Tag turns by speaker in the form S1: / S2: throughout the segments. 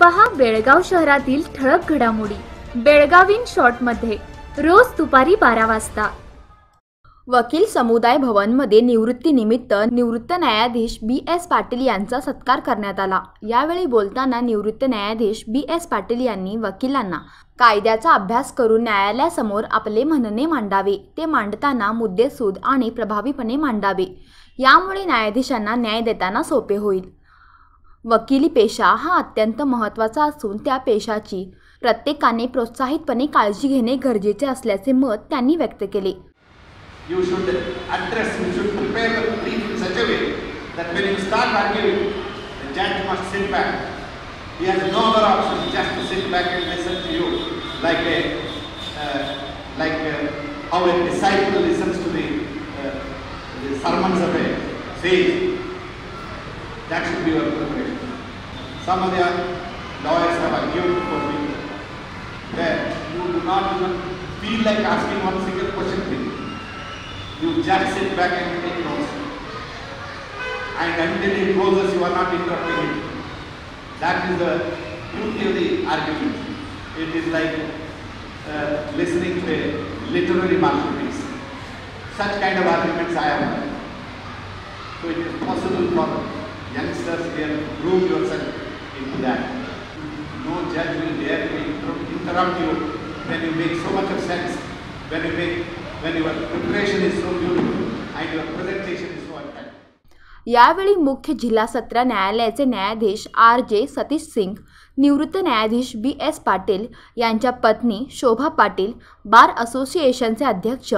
S1: पहा बेळगाव शहरातील ठळक घडामोडी. बेळगावीन शॉर्टमध्ये रोज दुपारी बारा वाजता.
S2: वकील समुदाय भवनमध्ये निवृत्तीनिमित्त निवृत्त न्यायाधीश बी एस पाटील यांचा सत्कार करण्यात आला. यावेळी बोलताना निवृत्त न्यायाधीश बी एस पाटील यांनी वकिलांना कायद्याचा अभ्यास करून न्यायालयासमोर आपले म्हणणे मांडावे. ते मांडताना मुद्देसूद आणि प्रभावीपणे मांडावे. यामुळे न्यायाधीशांना न्याय देताना सोपे होईल. वकिली पेशा हा अत्यंत महत्त्वाचा असून त्या पेशाची प्रत्येकाने प्रोत्साहितपणे काळजी घेणे गरजेचे असल्याचे मत त्यांनी व्यक्त केले.
S3: That should be your preparation. Some of the lawyers have argued for me that you do not even feel like asking one single question me. You just sit back and take notes. And until it closes, you are not interrupting it. That is the beauty of the argument. It is like uh, listening to a literary masterpiece. Such kind of arguments I have. So it is possible for youngsters here groom yourself into that. No judge will dare to inter- interrupt you when you make so much of sense, when you make, when your preparation is so beautiful and your presentation is so attractive.
S2: यावेळी मुख्य जिल्हा सत्र न्यायालयाचे न्यायाधीश R J Satish Singh निवृत्त न्यायाधीश बी S Patil यांच्या पत्नी शोभा पाटील बार असोसिएशनचे अध्यक्ष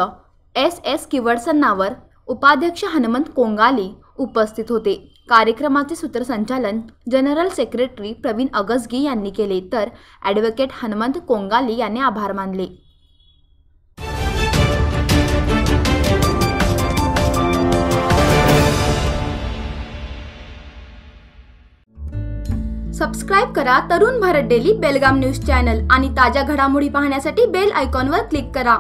S2: एस एस किवडसन्नावर उपाध्यक्ष हनुमंत कोंगाली उपस्थित होते कार्यक्रमाचे सूत्रसंचालन जनरल सेक्रेटरी प्रवीण अगसगी यांनी केले. तर ॲडव्होकेट हनुमंत कोंगाली यांनी आभार मानले. सबस्क्राईब करा Tarun Bharat daily Belgaum news channel आणि ताज्या घडामोडी पाहण्यासाठी बेल आयकॉनवर क्लिक करा.